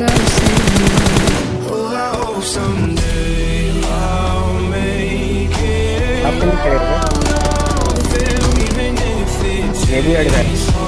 How can you share.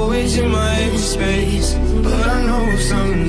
always in my space, but I know something.